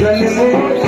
गले में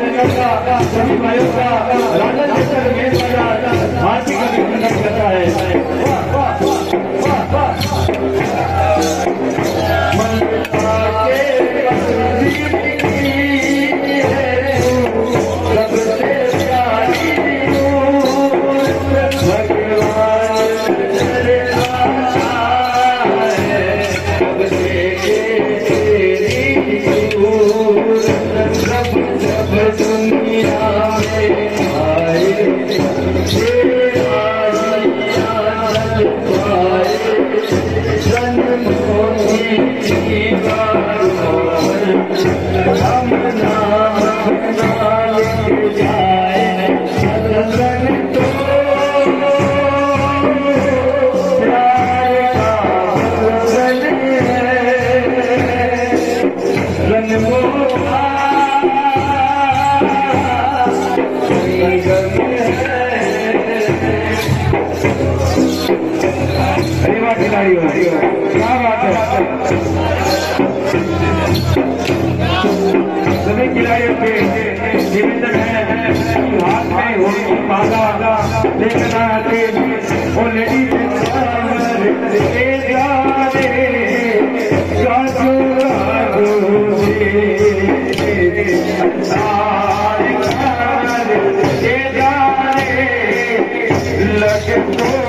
बड़ा खिलाड़ी हो क्या बात है सभी खिलाड़ियों के निवेदन है हाथ में होली की माला लेकर आते वो lady Let's go.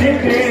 Sempre